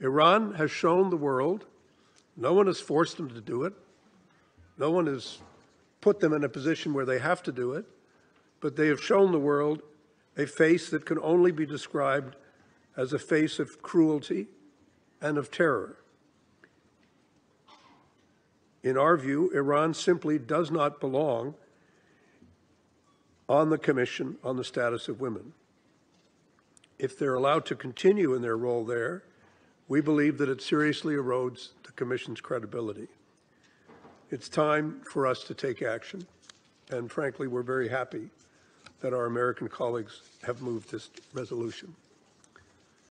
Iran has shown the world, no one has forced them to do it, no one has put them in a position where they have to do it, but they have shown the world a face that can only be described as a face of cruelty and of terror. In our view, Iran simply does not belong on the Commission on the Status of Women. If they're allowed to continue in their role there, we believe that it seriously erodes the Commission's credibility. It's time for us to take action, and frankly, we're very happy that our American colleagues have moved this resolution.